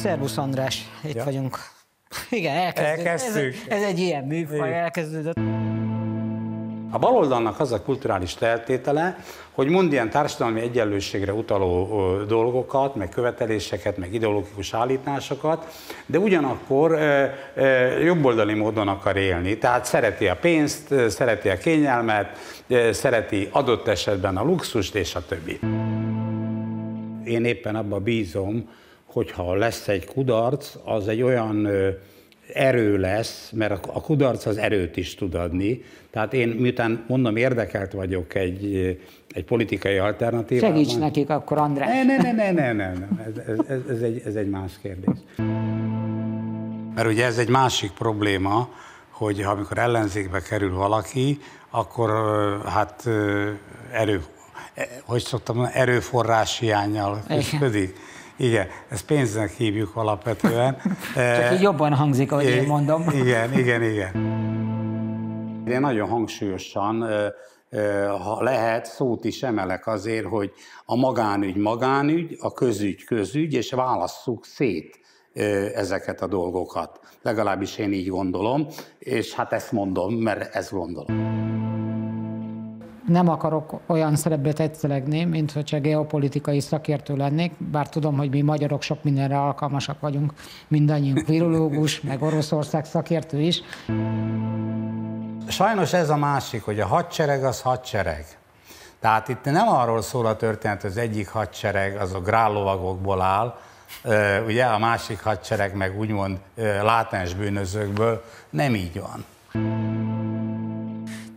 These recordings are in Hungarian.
Szervusz András, itt ja. vagyunk. Igen, elkezdődött. Elkezdtük. Ez, ez egy ilyen műfaj, elkezdődött. A baloldalnak az a kulturális feltétele, hogy mond ilyen társadalmi egyenlőségre utaló dolgokat, meg követeléseket, meg ideológikus állításokat, de ugyanakkor jobboldali módon akar élni. Tehát szereti a pénzt, szereti a kényelmet, szereti adott esetben a luxust és a többi. Én éppen abba bízom, hogyha lesz egy kudarc, az egy olyan erő lesz, mert a kudarc az erőt is tud adni. Tehát én, miután mondom, érdekelt vagyok egy, egy politikai alternatívában. Segíts nekik akkor, András. Ne, ne, ne, ne, ne, ne. Ez, ez, ez, egy, ez egy más kérdés. Mert ugye ez egy másik probléma, hogy ha amikor ellenzékbe kerül valaki, akkor hát erő, e, hogy szoktam mondani, erőforrás hiányjal küzdik. Igen, ezt pénznek hívjuk alapvetően. Csak így jobban hangzik, ahogy én mondom. Igen, igen, igen. Én nagyon hangsúlyosan, ha lehet, szót is emelek azért, hogy a magánügy magánügy, a közügy közügy, és válasszuk szét ezeket a dolgokat. Legalábbis én így gondolom, és hát ezt mondom, mert ezt gondolom nem akarok olyan szerepbe tetszelegni, mint hogyha geopolitikai szakértő lennék, bár tudom, hogy mi magyarok sok mindenre alkalmasak vagyunk, mindannyiunk virológus, meg Oroszország szakértő is. Sajnos ez a másik, hogy a hadsereg az hadsereg. Tehát itt nem arról szól a történet, hogy az egyik hadsereg az a grállovagokból áll, ugye a másik hadsereg meg úgymond látens bűnözőkből, nem így van.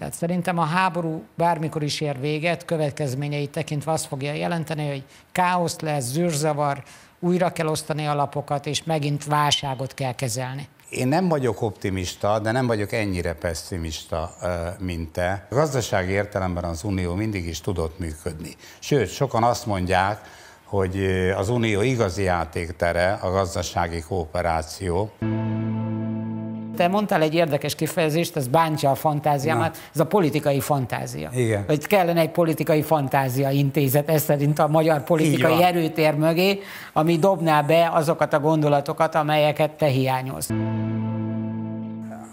Tehát szerintem a háború bármikor is ér véget, következményeit tekintve azt fogja jelenteni, hogy káosz lesz, zűrzavar, újra kell osztani a lapokat, és megint válságot kell kezelni. Én nem vagyok optimista, de nem vagyok ennyire pessimista, mint te. A gazdasági értelemben az Unió mindig is tudott működni. Sőt, sokan azt mondják, hogy az Unió igazi játéktere a gazdasági kooperáció. Te mondtál egy érdekes kifejezést, ez bántja a fantáziámat, ez a politikai fantázia. Igen. Hogy kellene egy politikai fantázia intézet, ez szerint a magyar politikai erőtér mögé, ami dobná be azokat a gondolatokat, amelyeket te hiányolsz.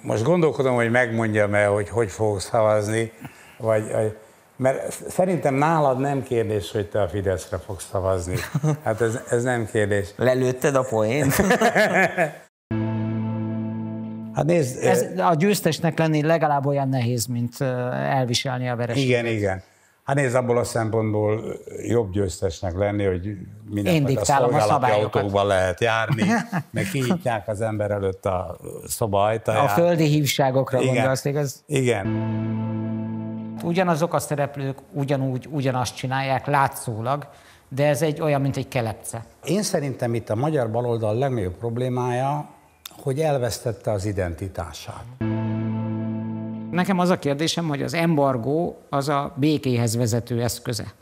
Most gondolkodom, hogy megmondjam-e, hogy hogy fogok szavazni, vagy, mert szerintem nálad nem kérdés, hogy te a Fideszre fogsz szavazni. Hát ez, ez nem kérdés. Lelőtted a poént? Hát nézd, Ez a győztesnek lenni legalább olyan nehéz, mint elviselni a vereséget. Igen, igen. Hát nézd, abból a szempontból jobb győztesnek lenni, hogy mindenfajta szolgálati autókban lehet járni, meg kinyitják az ember előtt a szoba ajtaját. A földi hívságokra igen, gondolsz, igaz? Igen. Ugyanazok a szereplők ugyanúgy, ugyanazt csinálják látszólag, de ez egy olyan, mint egy kelepce. Én szerintem itt a magyar baloldal legnagyobb problémája, hogy elvesztette az identitását. Nekem az a kérdésem, hogy az embargó az a békéhez vezető eszköze.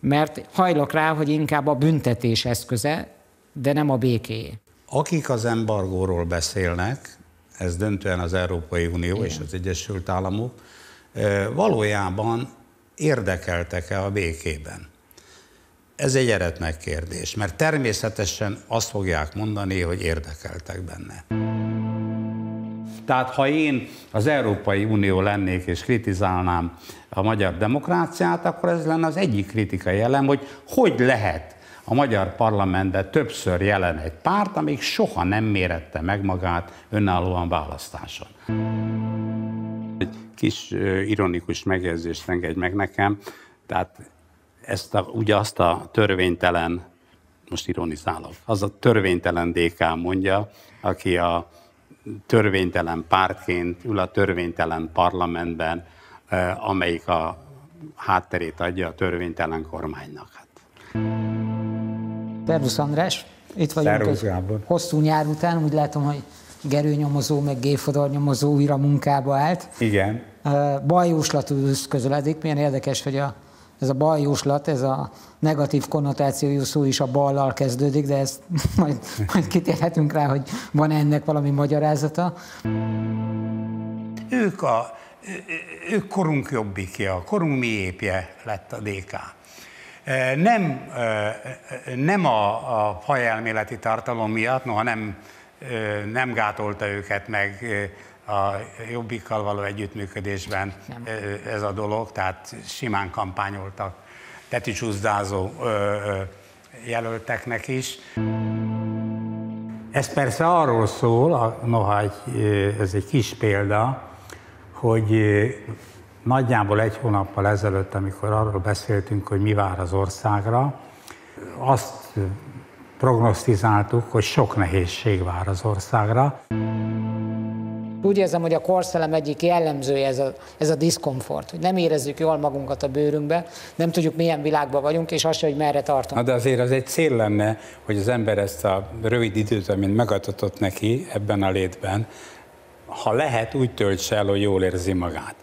Mert hajlok rá, hogy inkább a büntetés eszköze, de nem a béké. Akik az embargóról beszélnek, ez döntően az Európai Unió Igen. és az Egyesült Államok, valójában érdekeltek-e a békében? Ez egy eretnek kérdés, mert természetesen azt fogják mondani, hogy érdekeltek benne. Tehát ha én az Európai Unió lennék és kritizálnám a magyar demokráciát, akkor ez lenne az egyik kritikai elem, hogy hogy lehet a magyar parlamentben többször jelen egy párt, amíg soha nem mérette meg magát önállóan választáson. Egy kis ironikus megjegyzést engedj meg nekem, tehát ezt a, ugye azt a törvénytelen, most ironizálok, az a törvénytelen DK mondja, aki a törvénytelen pártként ül a törvénytelen parlamentben, eh, amelyik a hátterét adja a törvénytelen kormánynak. Hát. Szervusz András, itt vagyunk Szervusz, egy hosszú nyár után, úgy látom, hogy gerőnyomozó, meg géfodor nyomozó újra munkába állt. Igen. Bajjóslatú közeledik, milyen érdekes, hogy a ez a baljóslat, ez a negatív konnotációjú szó is a ballal kezdődik, de ezt majd, majd kitérhetünk rá, hogy van ennek valami magyarázata. Ők, a, ők korunk jobbikja, korunk miépje lett a DK. Nem, nem a, a fajelméleti tartalom miatt, noha nem, nem gátolta őket meg a jobbikkal való együttműködésben nem. ez a dolog, tehát simán kampányoltak teticsúzdázó jelölteknek is. Ez persze arról szól, noha egy, ez egy kis példa, hogy nagyjából egy hónappal ezelőtt, amikor arról beszéltünk, hogy mi vár az országra, azt prognosztizáltuk, hogy sok nehézség vár az országra. Úgy érzem, hogy a korszellem egyik jellemzője ez a, ez a diszkomfort, hogy nem érezzük jól magunkat a bőrünkbe, nem tudjuk milyen világban vagyunk, és azt hogy merre tartunk. Na de azért az egy cél lenne, hogy az ember ezt a rövid időt, amit megadatott neki ebben a létben, ha lehet, úgy töltse el, hogy jól érzi magát.